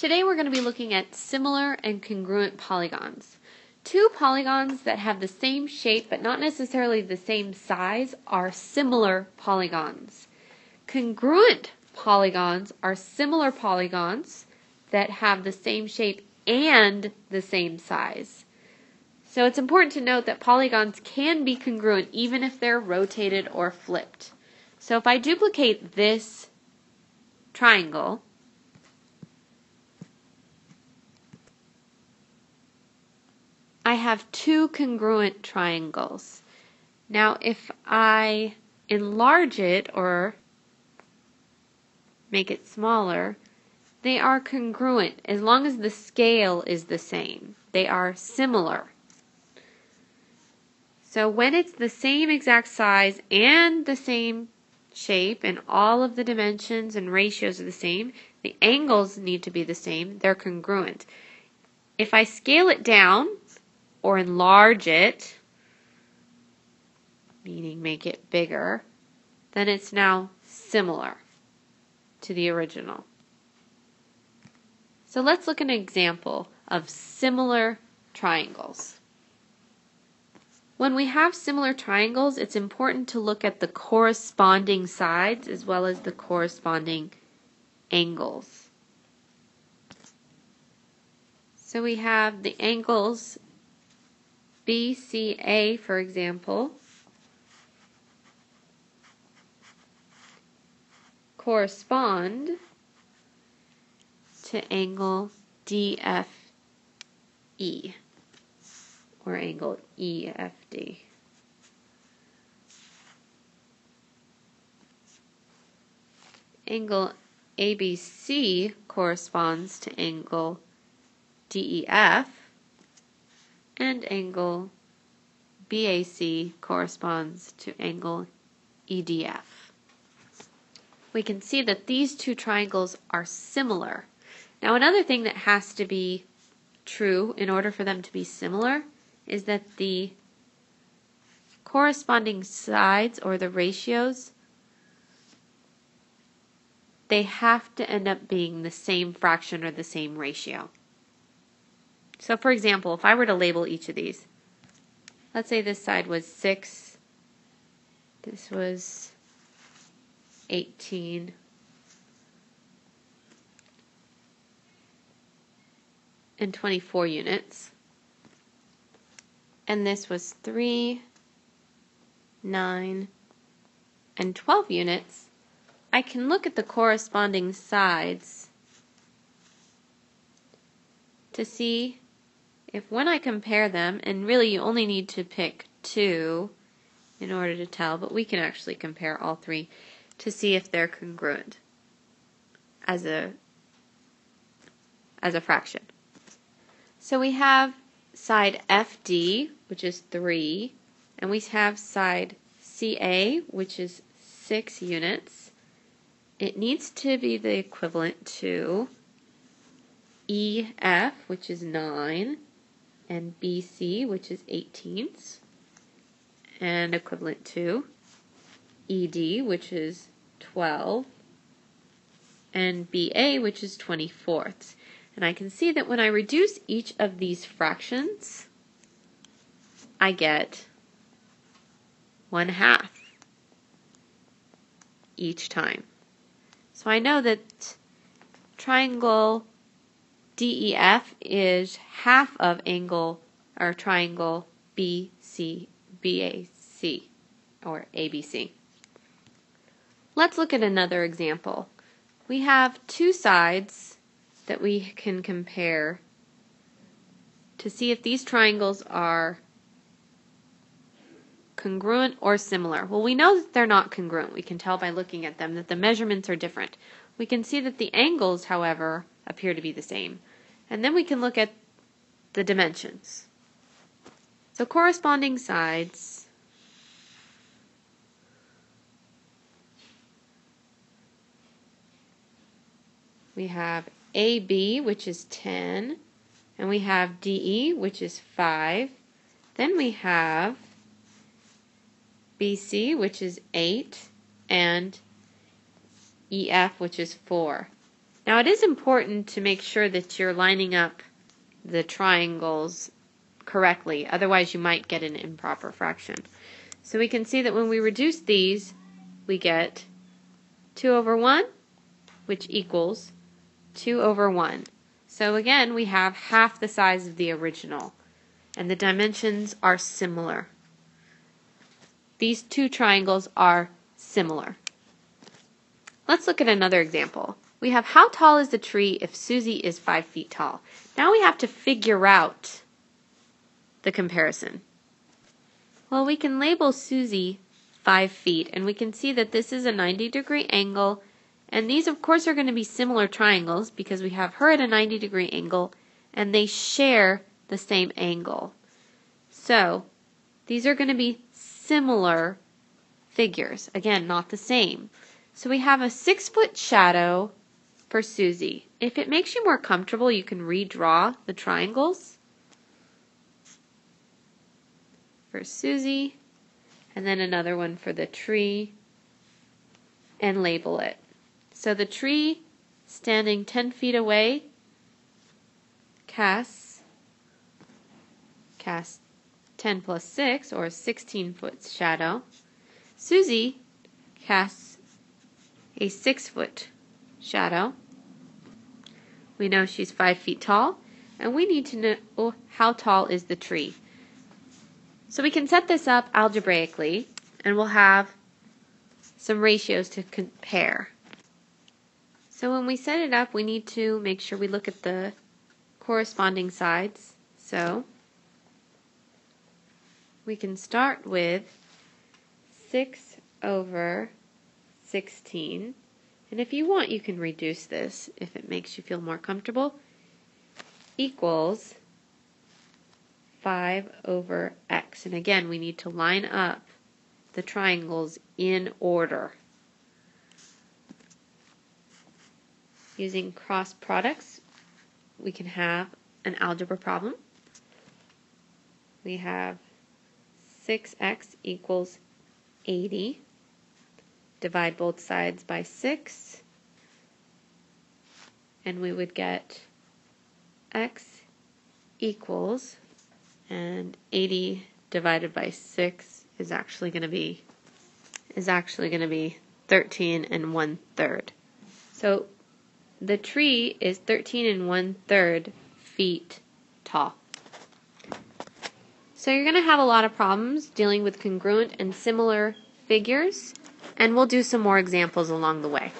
Today we're going to be looking at similar and congruent polygons. Two polygons that have the same shape but not necessarily the same size are similar polygons. Congruent polygons are similar polygons that have the same shape and the same size. So it's important to note that polygons can be congruent even if they're rotated or flipped. So if I duplicate this triangle, I have two congruent triangles. Now if I enlarge it or make it smaller, they are congruent as long as the scale is the same. They are similar. So when it's the same exact size and the same shape and all of the dimensions and ratios are the same, the angles need to be the same, they're congruent. If I scale it down, or enlarge it, meaning make it bigger, then it's now similar to the original. So let's look at an example of similar triangles. When we have similar triangles, it's important to look at the corresponding sides as well as the corresponding angles. So we have the angles BCA, for example, correspond to angle DFE or angle EFD. Angle ABC corresponds to angle DEF and angle BAC corresponds to angle EDF. We can see that these two triangles are similar. Now another thing that has to be true in order for them to be similar is that the corresponding sides or the ratios they have to end up being the same fraction or the same ratio. So for example, if I were to label each of these, let's say this side was 6, this was 18, and 24 units, and this was 3, 9, and 12 units, I can look at the corresponding sides to see if when I compare them, and really you only need to pick two in order to tell, but we can actually compare all three to see if they're congruent as a as a fraction. So we have side FD, which is 3, and we have side CA, which is 6 units. It needs to be the equivalent to EF, which is 9, and BC, which is 18ths, and equivalent to ED, which is 12, and BA, which is 24ths. And I can see that when I reduce each of these fractions, I get 1 half each time. So I know that triangle DEF is half of angle or triangle BCBAC or ABC. Let's look at another example. We have two sides that we can compare to see if these triangles are congruent or similar. Well, we know that they're not congruent. We can tell by looking at them that the measurements are different. We can see that the angles, however, appear to be the same. And then we can look at the dimensions. So corresponding sides we have AB, which is 10, and we have DE, which is 5. Then we have BC, which is 8, and EF, which is 4. Now it is important to make sure that you're lining up the triangles correctly, otherwise you might get an improper fraction. So we can see that when we reduce these, we get 2 over 1, which equals 2 over 1. So again, we have half the size of the original, and the dimensions are similar. These two triangles are similar. Let's look at another example. We have how tall is the tree if Susie is 5 feet tall? Now we have to figure out the comparison. Well, we can label Susie 5 feet, and we can see that this is a 90 degree angle, and these of course are going to be similar triangles because we have her at a 90 degree angle, and they share the same angle. So, these are going to be similar figures. Again, not the same. So we have a 6 foot shadow for Susie. If it makes you more comfortable, you can redraw the triangles. For Susie, and then another one for the tree, and label it. So the tree standing 10 feet away casts, casts 10 plus 6, or 16 foot shadow. Susie casts a 6 foot shadow. We know she's 5 feet tall, and we need to know how tall is the tree. So we can set this up algebraically, and we'll have some ratios to compare. So when we set it up, we need to make sure we look at the corresponding sides. So we can start with 6 over 16 and if you want, you can reduce this if it makes you feel more comfortable, equals 5 over x. And again, we need to line up the triangles in order. Using cross products, we can have an algebra problem. We have 6x equals 80 divide both sides by 6, and we would get x equals, and 80 divided by 6 is actually going to be is actually going to be 13 and 1 third. So the tree is 13 and 1 third feet tall. So you're going to have a lot of problems dealing with congruent and similar figures and we'll do some more examples along the way.